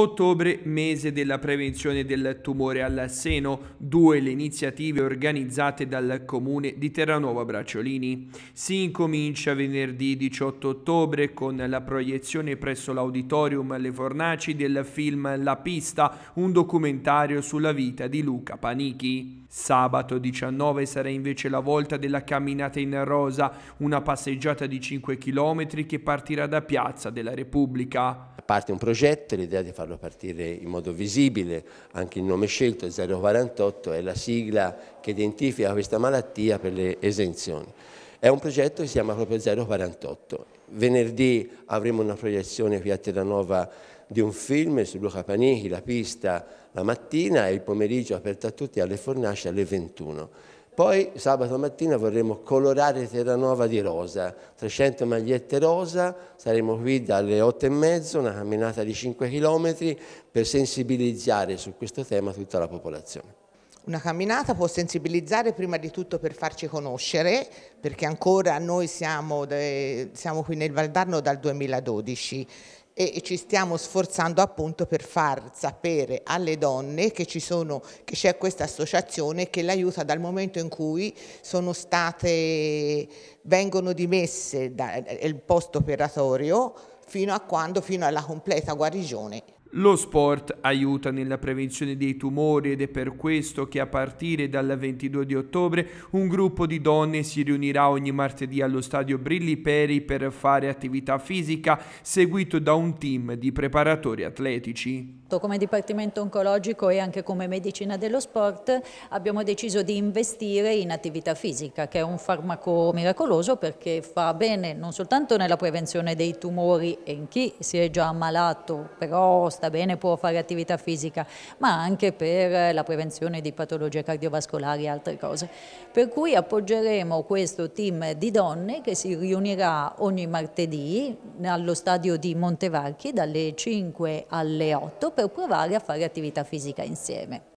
Ottobre, mese della prevenzione del tumore al seno, due le iniziative organizzate dal comune di Terranova Bracciolini. Si incomincia venerdì 18 ottobre con la proiezione presso l'auditorium Le Fornaci del film La Pista, un documentario sulla vita di Luca Panichi. Sabato 19 sarà invece la volta della camminata in rosa, una passeggiata di 5 km che partirà da Piazza della Repubblica parte un progetto, l'idea di farlo partire in modo visibile, anche il nome scelto 048 è la sigla che identifica questa malattia per le esenzioni. È un progetto che si chiama proprio 048. Venerdì avremo una proiezione qui a Terranova di un film su Luca Panichi, La pista, la mattina e il pomeriggio aperto a tutti alle fornaci alle 21. Poi sabato mattina vorremmo colorare Terranova di rosa, 300 magliette rosa, saremo qui dalle 8 e mezzo, una camminata di 5 km per sensibilizzare su questo tema tutta la popolazione. Una camminata può sensibilizzare prima di tutto per farci conoscere, perché ancora noi siamo, siamo qui nel Valdarno dal 2012 e ci stiamo sforzando appunto per far sapere alle donne che c'è questa associazione che l'aiuta dal momento in cui sono state, vengono dimesse dal post operatorio fino a quando, fino alla completa guarigione. Lo sport aiuta nella prevenzione dei tumori ed è per questo che a partire dal 22 di ottobre un gruppo di donne si riunirà ogni martedì allo stadio Brilli Peri per fare attività fisica seguito da un team di preparatori atletici. Come Dipartimento Oncologico e anche come Medicina dello Sport abbiamo deciso di investire in attività fisica che è un farmaco miracoloso perché fa bene non soltanto nella prevenzione dei tumori e in chi si è già ammalato però sta bene, può fare attività fisica, ma anche per la prevenzione di patologie cardiovascolari e altre cose. Per cui appoggeremo questo team di donne che si riunirà ogni martedì allo stadio di Montevarchi dalle 5 alle 8 per provare a fare attività fisica insieme.